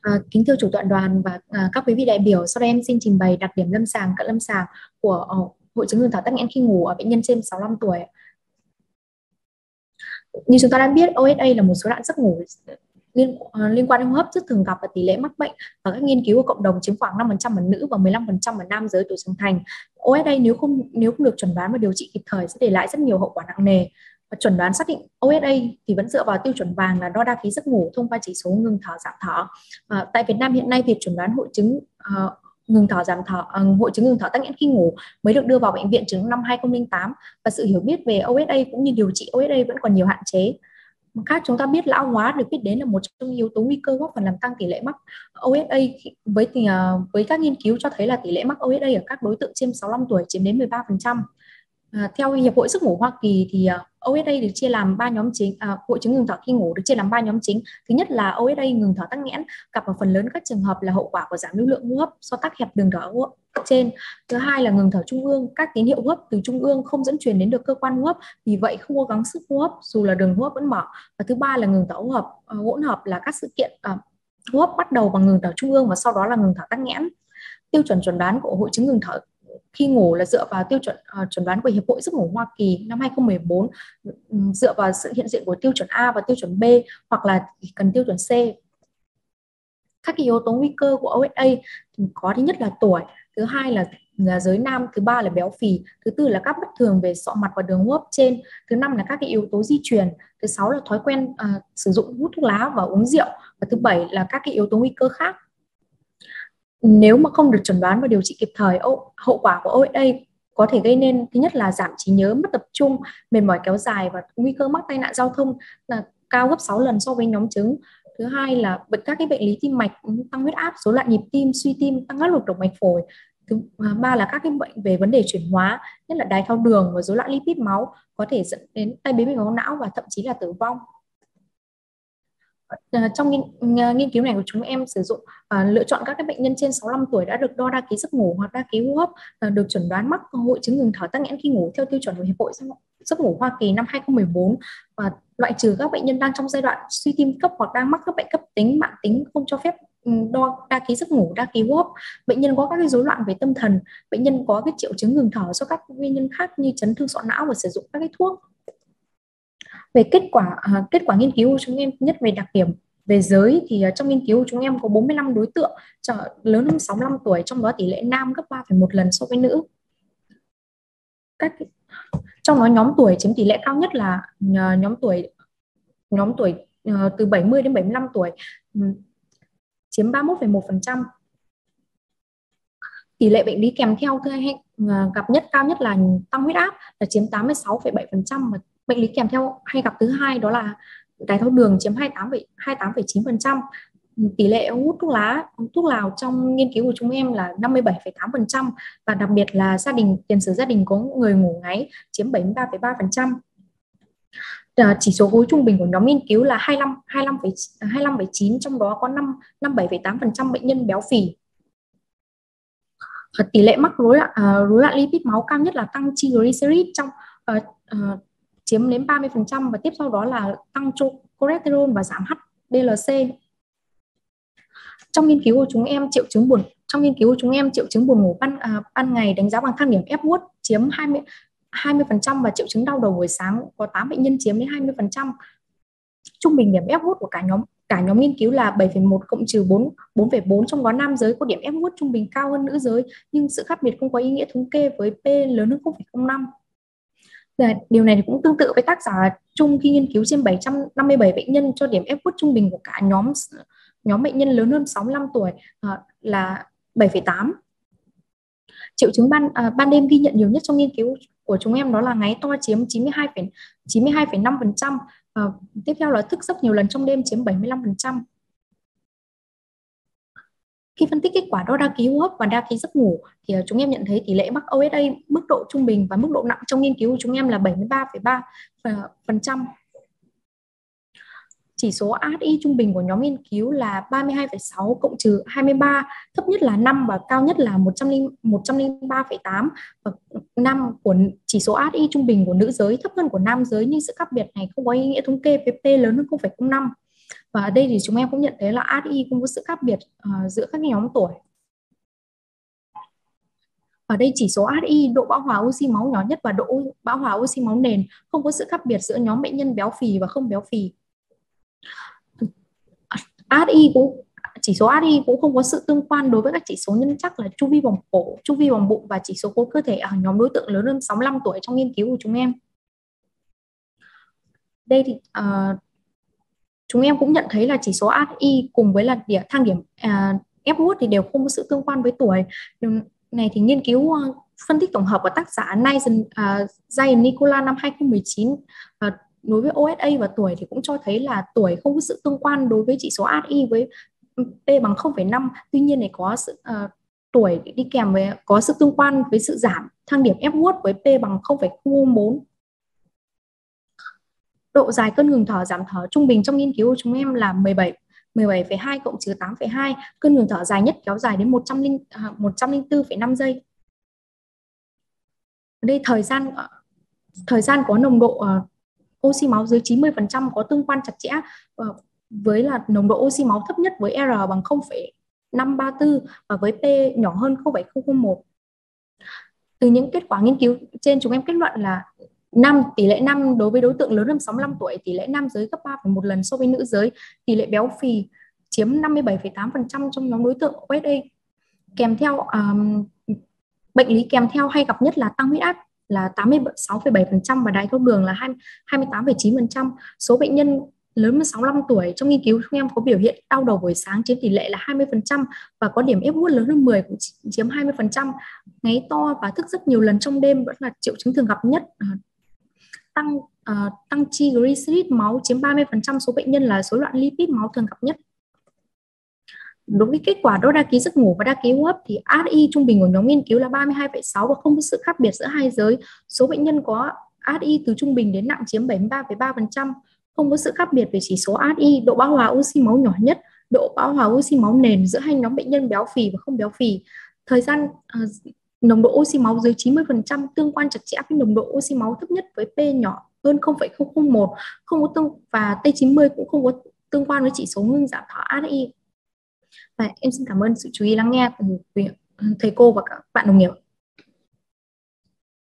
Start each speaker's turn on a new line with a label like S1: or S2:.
S1: À, kính thưa chủ tọa đoàn và à, các quý vị đại biểu, sau đây em xin trình bày đặc điểm lâm sàng cận lâm sàng của uh, hội chứng ngừng thở tắc nghẽn khi ngủ ở bệnh nhân trên 65 tuổi. Như chúng ta đã biết, OSA là một số đoạn giấc ngủ liên uh, liên quan đến hô hấp rất thường gặp và tỷ lệ mắc bệnh và các nghiên cứu của cộng đồng chiếm khoảng 5% ở nữ và 15% ở nam giới tuổi trưởng thành. OSA nếu không nếu không được chuẩn đoán và điều trị kịp thời sẽ để lại rất nhiều hậu quả nặng nề chuẩn đoán xác định OSA thì vẫn dựa vào tiêu chuẩn vàng là đo đa khí giấc ngủ thông qua chỉ số ngừng thở giảm thở. À, tại Việt Nam hiện nay việc chuẩn đoán hội chứng uh, ngừng thở giảm thở uh, hội chứng ngừng thở tắc nghẽn khi ngủ mới được đưa vào bệnh viện từ năm 2008 và sự hiểu biết về OSA cũng như điều trị OSA vẫn còn nhiều hạn chế. Mặt khác chúng ta biết lão hóa được biết đến là một trong những yếu tố nguy cơ góp phần làm tăng tỷ lệ mắc OSA với thì, uh, với các nghiên cứu cho thấy là tỷ lệ mắc OSA ở các đối tượng trên 65 tuổi chiếm đến 13%. À, theo Hiệp hội Giấc ngủ Hoa Kỳ thì à, uh, OSA được chia làm ba nhóm chính, à, hội chứng ngừng thở khi ngủ được chia làm ba nhóm chính. Thứ nhất là OSA ngừng thở tắc nghẽn, gặp ở phần lớn các trường hợp là hậu quả của giảm lưu lượng hô hấp do tắc hẹp đường thở hô trên. Thứ hai là ngừng thở trung ương, các tín hiệu hô hấp từ trung ương không dẫn truyền đến được cơ quan hô hấp, vì vậy không cố gắng sức hô hấp dù là đường hô hấp vẫn mở. Và thứ ba là ngừng thở hô hấp à, hỗn hợp là các sự kiện uh, hô hấp bắt đầu bằng ngừng thở trung ương và sau đó là ngừng thở tắc nghẽn. Tiêu chuẩn chuẩn đoán của hội chứng ngừng thở khi ngủ là dựa vào tiêu chuẩn uh, chuẩn đoán của Hiệp hội Giấc ngủ Hoa Kỳ năm 2014 dựa vào sự hiện diện của tiêu chuẩn A và tiêu chuẩn B hoặc là cần tiêu chuẩn C. Các cái yếu tố nguy cơ của OSA có thứ nhất là tuổi, thứ hai là là giới nam, thứ ba là béo phì, thứ tư là các bất thường về sọ mặt và đường hô hấp trên, thứ năm là các cái yếu tố di truyền, thứ sáu là thói quen uh, sử dụng hút thuốc lá và uống rượu và thứ bảy là các cái yếu tố nguy cơ khác nếu mà không được chuẩn đoán và điều trị kịp thời hậu quả của OSA có thể gây nên thứ nhất là giảm trí nhớ, mất tập trung, mệt mỏi kéo dài và nguy cơ mắc tai nạn giao thông là cao gấp 6 lần so với nhóm chứng. Thứ hai là bệnh, các cái bệnh lý tim mạch ừ, tăng huyết áp rối loạn nhịp tim, suy tim, tăng áp lực động mạch phổi. Thứ à, ba là các cái bệnh về vấn đề chuyển hóa, nhất là đái tháo đường và rối loạn lipid máu có thể dẫn đến tai biến mạch máu não và thậm chí là tử vong. Ờ, trong nghiên, ờ, nghiên cứu này của chúng em sử dụng uh, lựa chọn các cái bệnh nhân trên 65 tuổi đã được đo đa ký giấc ngủ hoặc đa ký hô hấp uh, được chuẩn đoán mắc hội chứng ngừng thở tắc nghẽn khi ngủ theo tiêu chuẩn của Hiệp hội giấc ngủ Hoa Kỳ năm 2014 và loại trừ các bệnh nhân đang trong giai đoạn suy tim cấp hoặc đang mắc các bệnh cấp tính mạng tính không cho phép ừ, đo đa ký giấc ngủ, đa ký hô hấp, bệnh nhân có các cái rối loạn về tâm thần, bệnh nhân có cái triệu chứng ngừng thở do các nguyên nhân khác như chấn thương sọ não và sử dụng các cái thuốc về kết quả uh, kết quả nghiên cứu của chúng em nhất về đặc điểm về giới thì uh, trong nghiên cứu chúng em có 45 đối tượng cho lớn hơn 65 tuổi trong đó tỷ lệ nam gấp 3,1 lần so với nữ. Các trong đó nhóm tuổi chiếm tỷ lệ cao nhất là uh, nhóm tuổi nhóm tuổi uh, từ 70 đến 75 tuổi ừ, chiếm 31,1% tỷ lệ bệnh lý kèm theo thưa hay gặp nhất cao nhất là tăng huyết áp là chiếm 86,7% và bệnh lý kèm theo hay gặp thứ hai đó là đái tháo đường chiếm 28 28,9% tỷ lệ hút thuốc lá thuốc lào trong nghiên cứu của chúng em là 57,8% và đặc biệt là gia đình tiền sử gia đình có người ngủ ngáy chiếm 73,3% ờ, chỉ số khối trung bình của nhóm nghiên cứu là 25 25 25,9 trong đó có 5 57,8% bệnh nhân béo phì. Ờ, tỷ lệ mắc rối loạn ờ, rối loạn lipid máu cao nhất là tăng triglycerid trong uh, uh, chiếm đến 30% và tiếp sau đó là tăng cholesterol và giảm HDLC. Trong nghiên cứu của chúng em triệu chứng buồn trong nghiên cứu của chúng em triệu chứng buồn ngủ ban à, ban ngày đánh giá bằng thang điểm Epworth chiếm 20 20% và triệu chứng đau đầu buổi sáng có 8 bệnh nhân chiếm đến 20%. Trung bình điểm Epworth của cả nhóm cả nhóm nghiên cứu là 7,1 cộng trừ 4 4,4 trong đó nam giới có điểm Epworth trung bình cao hơn nữ giới nhưng sự khác biệt không có ý nghĩa thống kê với P lớn hơn 0,05. Và điều này cũng tương tự với tác giả chung khi nghiên cứu trên 757 bệnh nhân cho điểm Epworth trung bình của cả nhóm nhóm bệnh nhân lớn hơn 65 tuổi uh, là 7,8. Triệu chứng ban à, ban đêm ghi nhận nhiều nhất trong nghiên cứu của chúng em đó là ngáy to chiếm 92 92,5%, à, tiếp theo là thức giấc nhiều lần trong đêm chiếm 75%. Khi phân tích kết quả đo đa ký hô hấp và đa ký giấc ngủ thì ờ, chúng em nhận thấy tỷ lệ mắc OSA mức độ trung bình và mức độ nặng trong nghiên cứu của chúng em là 73,3%. Chỉ số ASI trung bình của nhóm nghiên cứu là 32,6 cộng trừ 23, thấp nhất là 5 và cao nhất là 103,8 và năm của chỉ số ASI trung bình của nữ giới thấp hơn của nam giới nhưng sự khác biệt này không có ý nghĩa thống kê với P lớn hơn 0,05 và ở đây thì chúng em cũng nhận thấy là ADI cũng có sự khác biệt uh, giữa các nhóm tuổi có sự khác biệt giữa các nhóm tuổi ở đây chỉ số ASI độ bão hòa oxy máu nhỏ nhất và độ bão hòa oxy máu nền không có sự khác biệt giữa nhóm bệnh nhân béo phì và không béo phì ASI cũng chỉ số ASI cũng không có sự tương quan đối với các chỉ số nhân chắc là chu vi vòng cổ, chu vi vòng bụng và chỉ số khối cơ thể ở nhóm đối tượng lớn hơn 65 tuổi trong nghiên cứu của chúng em. Đây thì uh, chúng em cũng nhận thấy là chỉ số ASI cùng với là điểm thang điểm à, uh, Fwood thì đều không có sự tương quan với tuổi. Này thì nghiên cứu uh, phân tích tổng hợp của tác giả Nathan à, uh, Nicola năm 2019 uh, ờ, đối với OSA và tuổi thì cũng cho thấy là tuổi không có sự tương quan đối với chỉ số ASI với P bằng 0,5 tuy nhiên này có sự uh, tuổi đi kèm với có sự tương quan với sự giảm thang điểm Epworth với P bằng 0,04 độ dài cơn ngừng thở giảm thở trung bình trong nghiên cứu của chúng em là 17 17,2 cộng trừ 8,2 cơn ngừng thở dài nhất kéo dài đến 100 104,5 à, giây ở đây thời gian ờ, thời gian có nồng độ uh, oxy máu dưới 90% có tương quan chặt chẽ uh, với là nồng độ oxy máu thấp nhất với R bằng 0,534 và với P nhỏ hơn 0,001. Từ những kết quả nghiên cứu trên chúng em kết luận là năm tỷ lệ năm đối với đối tượng lớn hơn 65 tuổi, tỷ lệ nam giới gấp 3,1 lần so với nữ giới, tỷ lệ béo phì chiếm 57,8% trong nhóm đối tượng OSA. Kèm theo um, bệnh lý kèm theo hay gặp nhất là tăng huyết áp là 86,7% và đái tháo đường là 28,9%. Số bệnh nhân lớn hơn 65 tuổi trong nghiên cứu chúng em có biểu hiện đau đầu buổi sáng chiếm tỷ lệ là 20% và có điểm ép Epworth lớn hơn 10 cũng chiếm 20%. Ngáy to và thức rất nhiều lần trong đêm vẫn là triệu chứng thường gặp nhất. Ờ, Tăng uh, tăng triglycerid máu chiếm 30% số bệnh nhân là rối loạn lipid máu thường gặp nhất. Đối với kết quả đo đa ký giấc ngủ và đa ký hô hấp thì ASI trung bình của nhóm nghiên cứu là 32,6 và không có sự khác biệt giữa hai giới. Số bệnh nhân có ASI từ trung bình đến nặng chiếm 73,3%, không có sự khác biệt về chỉ số ASI, độ bão hòa oxy máu nhỏ nhất, độ bão hòa oxy máu nền giữa hai nhóm bệnh nhân béo phì và không béo phì. Thời gian uh, nồng độ oxy máu dưới 90% tương quan chặt chẽ với nồng độ oxy máu thấp nhất với P nhỏ hơn 0,001, không có tương và T90 cũng không có tương quan với chỉ số ngưng giảm thở ADI. Và em xin cảm ơn sự chú ý lắng nghe của thầy cô và các bạn đồng nghiệp.